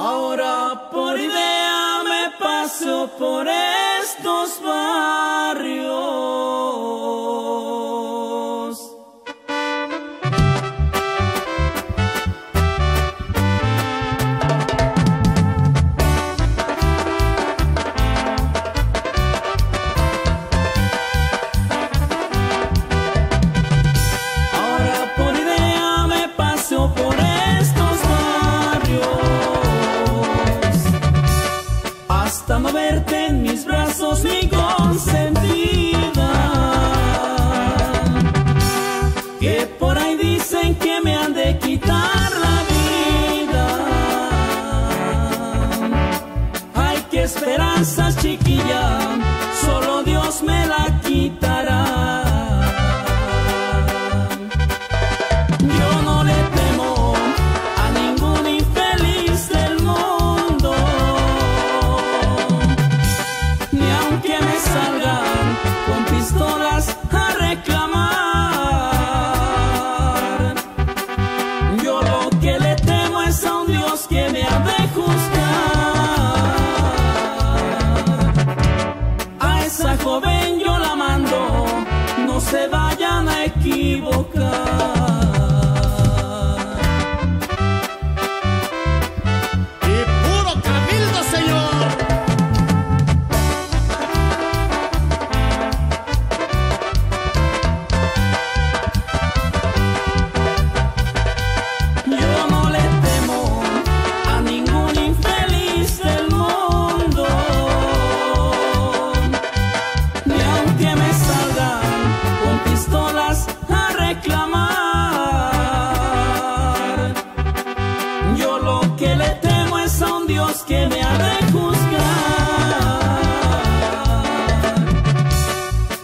Ahora por idea me paso por estos. pasas chiquilla, solo Dios me la quitará. Yo no le temo a ningún infeliz del mundo, ni aunque me salga. Oh God. Dios que me ha de juzgar.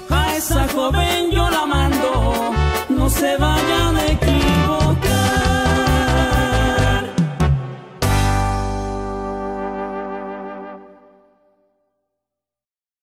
A esa joven yo la mando, no se va